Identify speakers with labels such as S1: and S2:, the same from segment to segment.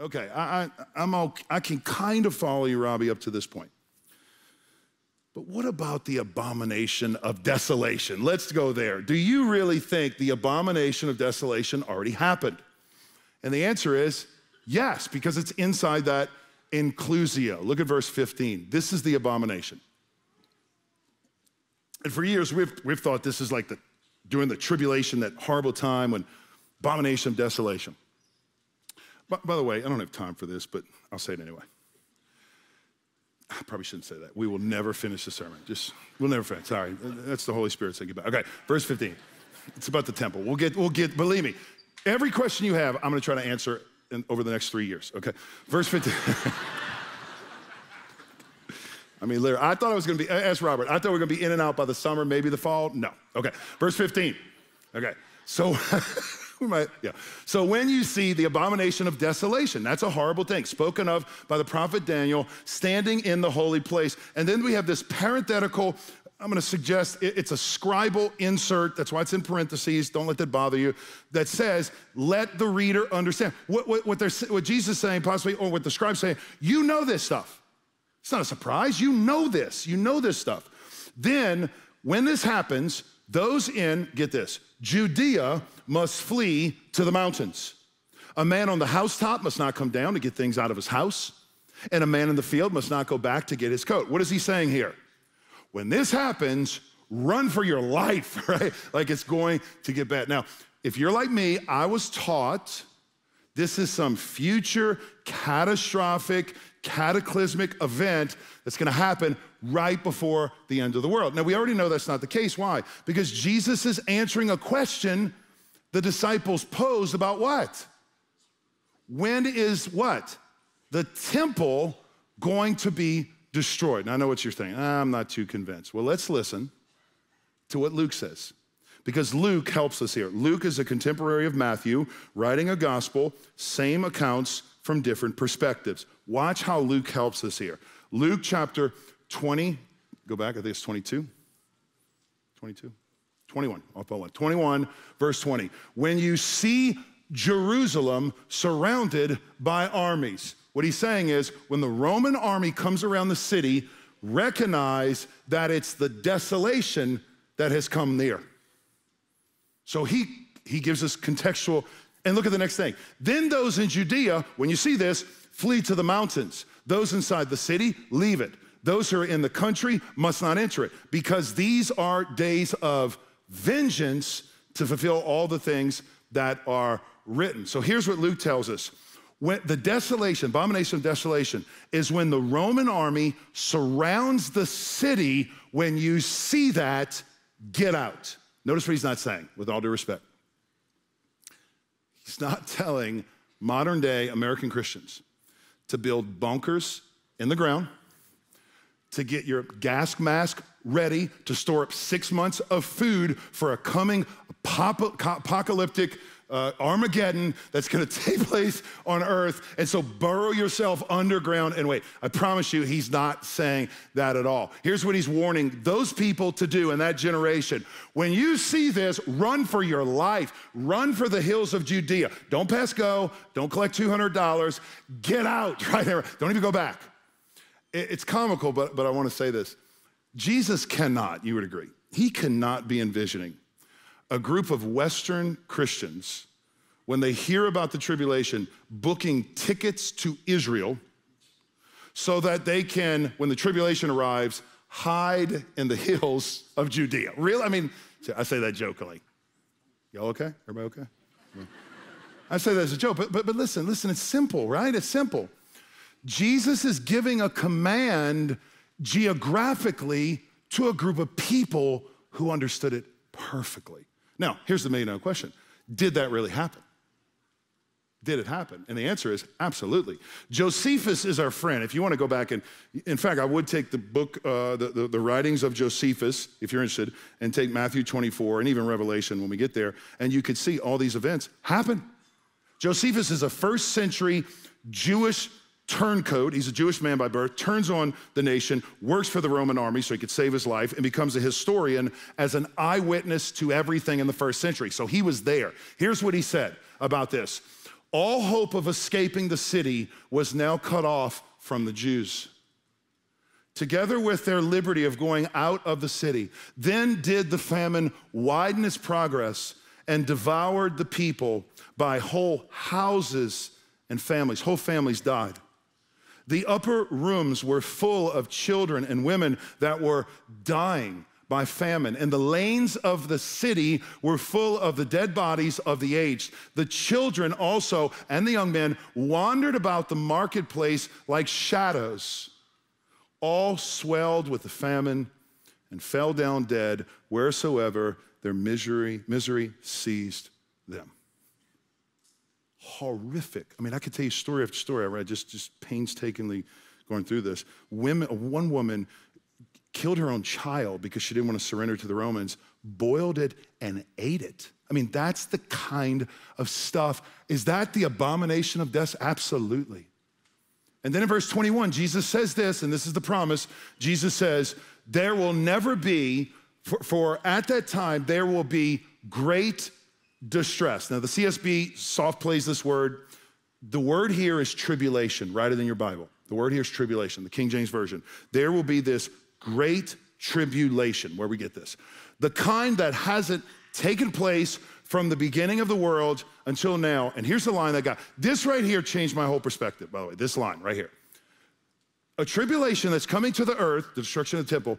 S1: Okay, I, I, I'm all, I can kind of follow you, Robbie, up to this point. But what about the abomination of desolation? Let's go there. Do you really think the abomination of desolation already happened? And the answer is yes, because it's inside that inclusio. Look at verse 15. This is the abomination. And for years, we've, we've thought this is like the during the tribulation, that horrible time when abomination of desolation. By, by the way, I don't have time for this, but I'll say it anyway. I probably shouldn't say that. We will never finish the sermon. Just, we'll never finish. Sorry. That's the Holy Spirit saying goodbye. Okay, verse 15. It's about the temple. We'll get, we'll get, believe me, every question you have, I'm gonna try to answer in, over the next three years. Okay, verse 15. I mean, literally, I thought I was gonna be, ask Robert, I thought we were gonna be in and out by the summer, maybe the fall. No. Okay, verse 15. Okay, so might, yeah. So when you see the abomination of desolation, that's a horrible thing, spoken of by the prophet Daniel, standing in the holy place. And then we have this parenthetical I'm going to suggest it's a scribal insert. That's why it's in parentheses. Don't let that bother you. That says, let the reader understand. What, what, what, what Jesus is saying, possibly, or what the scribe's saying, you know this stuff. It's not a surprise. You know this. You know this stuff. Then, when this happens, those in, get this, Judea must flee to the mountains. A man on the housetop must not come down to get things out of his house, and a man in the field must not go back to get his coat. What is he saying here? When this happens, run for your life, right? Like it's going to get bad. Now, if you're like me, I was taught this is some future catastrophic, cataclysmic event that's gonna happen right before the end of the world. Now, we already know that's not the case. Why? Because Jesus is answering a question the disciples posed about what? When is what? The temple going to be destroyed? Now, I know what you're thinking. I'm not too convinced. Well, let's listen to what Luke says. Because Luke helps us here. Luke is a contemporary of Matthew, writing a gospel, same accounts from different perspectives. Watch how Luke helps us here. Luke chapter 20, go back, I think it's 22. 22? 21, I'll follow 21, verse 20. When you see Jerusalem surrounded by armies, what he's saying is when the Roman army comes around the city, recognize that it's the desolation that has come near. So he, he gives us contextual, and look at the next thing. Then those in Judea, when you see this, flee to the mountains. Those inside the city, leave it. Those who are in the country must not enter it, because these are days of vengeance to fulfill all the things that are written. So here's what Luke tells us. When the desolation, abomination of desolation, is when the Roman army surrounds the city. When you see that, get out. Notice what he's not saying, with all due respect. He's not telling modern day American Christians to build bunkers in the ground, to get your gas mask ready to store up six months of food for a coming apocalyptic uh, Armageddon that's gonna take place on earth. And so burrow yourself underground and wait. I promise you, he's not saying that at all. Here's what he's warning those people to do in that generation. When you see this, run for your life, run for the hills of Judea. Don't pass go, don't collect $200, get out right there. Don't even go back. It's comical, but, but I wanna say this. Jesus cannot, you would agree, he cannot be envisioning a group of Western Christians, when they hear about the tribulation, booking tickets to Israel so that they can, when the tribulation arrives, hide in the hills of Judea. Real? I mean, I say that jokingly. Y'all okay? Everybody okay? I say that as a joke, but, but, but listen, listen, it's simple, right? It's simple. Jesus is giving a command geographically to a group of people who understood it perfectly. Now, here's the million dollar question Did that really happen? Did it happen? And the answer is absolutely. Josephus is our friend. If you want to go back and, in fact, I would take the book, uh, the, the, the, writings of Josephus, if you're interested, and take Matthew 24 and even Revelation when we get there, and you could see all these events happen. Josephus is a first century Jewish turncoat, he's a Jewish man by birth, turns on the nation, works for the Roman army so he could save his life, and becomes a historian as an eyewitness to everything in the first century. So he was there. Here's what he said about this All hope of escaping the city was now cut off from the Jews. Together with their liberty of going out of the city, then did the famine widen its progress and devoured the people by whole houses and families. Whole families died. The upper rooms were full of children and women that were dying by famine, and the lanes of the city were full of the dead bodies of the aged. The children also and the young men wandered about the marketplace like shadows, all swelled with the famine and fell down dead wheresoever their misery, misery seized them. Horrific. I mean, I could tell you story after story. I read just, just painstakingly going through this. Women, one woman killed her own child because she didn't want to surrender to the Romans, boiled it and ate it. I mean, that's the kind of stuff. Is that the abomination of death? Absolutely. And then in verse 21, Jesus says this, and this is the promise. Jesus says, There will never be, for, for at that time, there will be great distress. Now, the CSB soft plays this word. The word here is tribulation, right in your Bible. The word here is tribulation, the King James Version. There will be this great tribulation, where we get this. The kind that hasn't taken place from the beginning of the world until now. And here's the line that got this right here changed my whole perspective, by the way. This line right here. A tribulation that's coming to the earth, the destruction of the temple,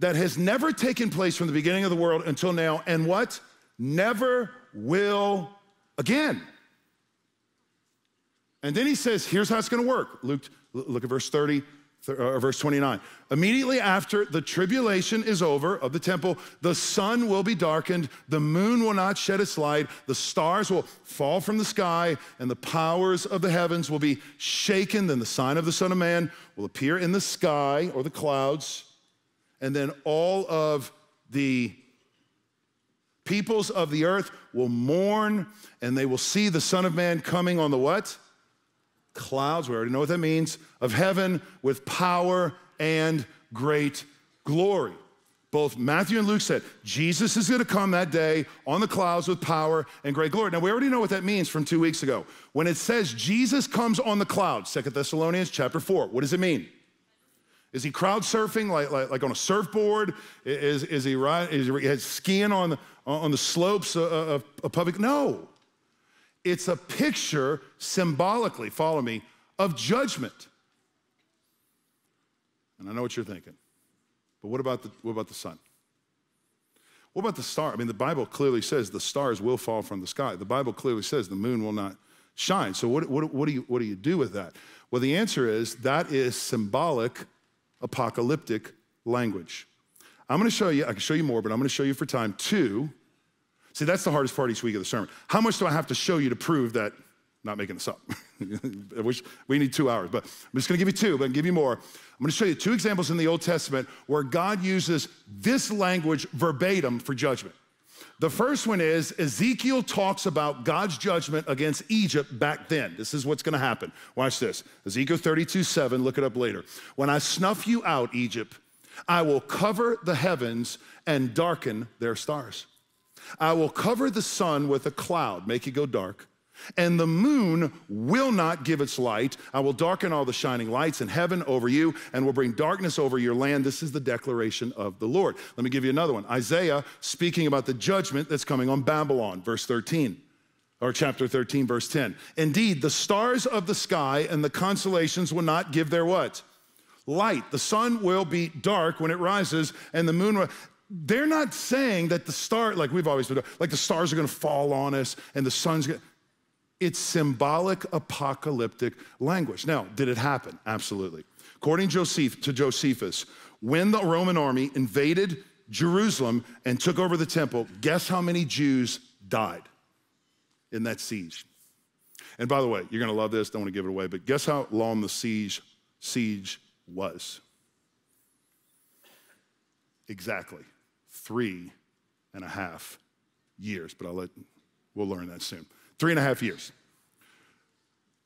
S1: that has never taken place from the beginning of the world until now, and what? Never will again. And then he says, here's how it's gonna work. Luke, look at verse 30 or uh, verse 29. Immediately after the tribulation is over of the temple, the sun will be darkened, the moon will not shed its light, the stars will fall from the sky, and the powers of the heavens will be shaken. Then the sign of the Son of Man will appear in the sky or the clouds, and then all of the peoples of the earth will mourn, and they will see the Son of Man coming on the what? clouds, we already know what that means, of heaven with power and great glory. Both Matthew and Luke said Jesus is going to come that day on the clouds with power and great glory. Now, we already know what that means from two weeks ago. When it says Jesus comes on the clouds, Second Thessalonians chapter 4, what does it mean? Is he crowd surfing like, like, like on a surfboard? Is, is, he, is he skiing on the, on the slopes of, of public? No. It's a picture, symbolically, follow me, of judgment. And I know what you're thinking. But what about the, what about the sun? What about the star? I mean, the Bible clearly says the stars will fall from the sky. The Bible clearly says the moon will not shine. So, what, what, what, do, you, what do you do with that? Well, the answer is that is symbolic, apocalyptic language. I'm going to show you, I can show you more, but I'm going to show you for time two See, that's the hardest part each week of the sermon. How much do I have to show you to prove that? Not making this up. I wish we need two hours, but I'm just gonna give you two, but I can give you more. I'm gonna show you two examples in the Old Testament where God uses this language verbatim for judgment. The first one is Ezekiel talks about God's judgment against Egypt back then. This is what's gonna happen. Watch this Ezekiel 32 7, look it up later. When I snuff you out, Egypt, I will cover the heavens and darken their stars. I will cover the sun with a cloud, make it go dark, and the moon will not give its light. I will darken all the shining lights in heaven over you and will bring darkness over your land. This is the declaration of the Lord. Let me give you another one. Isaiah speaking about the judgment that's coming on Babylon, verse 13 or chapter 13 verse 10 indeed the stars of the sky and the constellations will not give their what light the sun will be dark when it rises and the moon will they're not saying that the star, like we've always been, like the stars are gonna fall on us and the sun's gonna, it's symbolic apocalyptic language. Now, did it happen? Absolutely. According to Josephus, when the Roman army invaded Jerusalem and took over the temple, guess how many Jews died in that siege? And by the way, you're gonna love this, don't wanna give it away, but guess how long the siege, siege was? Exactly three and a half years, but I'll let, we'll learn that soon. Three and a half years.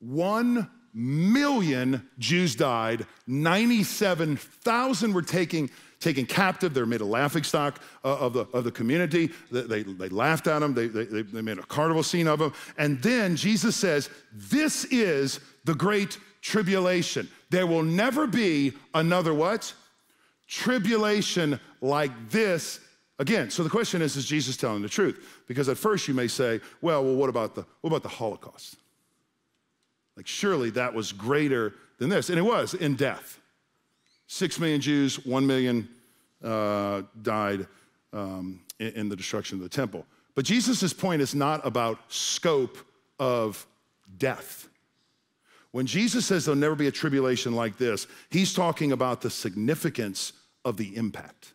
S1: One million Jews died, 97,000 were taken, taken captive. They were made a laughing stock uh, of, the, of the community. They, they, they laughed at them, they, they, they made a carnival scene of them. And then Jesus says, This is the great tribulation. There will never be another what? Tribulation like this again. So the question is, is Jesus telling the truth? Because at first you may say, well, well, what about the what about the Holocaust? Like surely that was greater than this. And it was in death. Six million Jews, one million uh, died um, in, in the destruction of the temple. But Jesus' point is not about scope of death. When Jesus says there'll never be a tribulation like this, he's talking about the significance of the impact.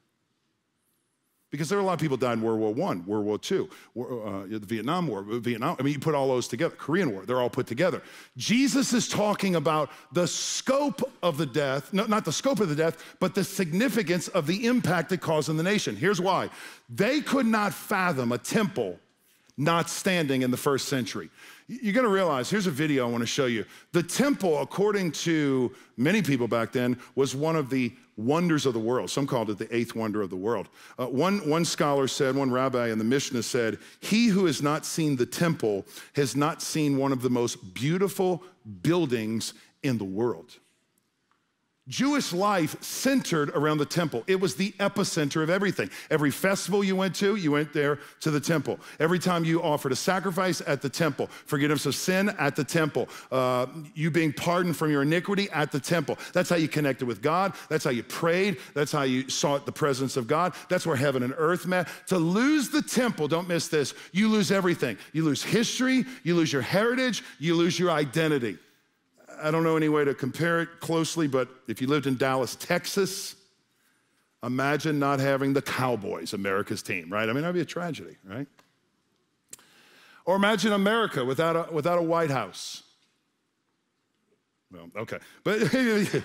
S1: Because there are a lot of people died in World War I, World War II, uh, the Vietnam War, Vietnam. I mean, you put all those together, Korean War, they're all put together. Jesus is talking about the scope of the death, no, not the scope of the death, but the significance of the impact it caused in the nation. Here's why they could not fathom a temple not standing in the first century. You're gonna realize, here's a video I wanna show you. The temple, according to many people back then, was one of the wonders of the world. Some called it the eighth wonder of the world. Uh, one, one scholar said, one rabbi in the Mishnah said, He who has not seen the temple has not seen one of the most beautiful buildings in the world. Jewish life centered around the temple. It was the epicenter of everything. Every festival you went to, you went there to the temple. Every time you offered a sacrifice at the temple, forgiveness of sin at the temple, uh, you being pardoned from your iniquity at the temple. That's how you connected with God. That's how you prayed. That's how you sought the presence of God. That's where heaven and earth met. To lose the temple, don't miss this, you lose everything. You lose history, you lose your heritage, you lose your identity. I don't know any way to compare it closely, but if you lived in Dallas, Texas, imagine not having the Cowboys, America's team, right? I mean, that'd be a tragedy, right? Or imagine America without a, without a White House. Well, okay. But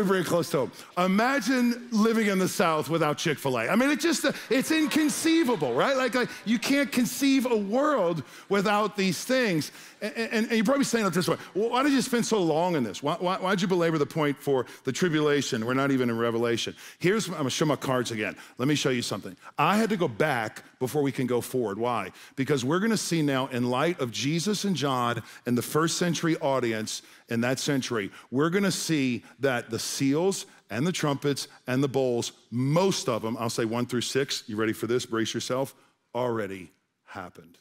S1: It close to home. Imagine living in the South without Chick fil A. I mean, it's just, it's inconceivable, right? Like, like you can't conceive a world without these things. And, and, and, you're probably saying it this way well, why did you spend so long in this? Why, why, why'd you belabor the point for the tribulation? We're not even in Revelation. Here's, I'm gonna show my cards again. Let me show you something. I had to go back before we can go forward. Why? Because we're gonna see now, in light of Jesus and John and the first century audience in that century, we're gonna see that the seals and the trumpets and the bowls, most of them, I'll say one through six, you ready for this? Brace yourself, already happened.